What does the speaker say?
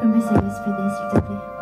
Promessa a eles pedestre também.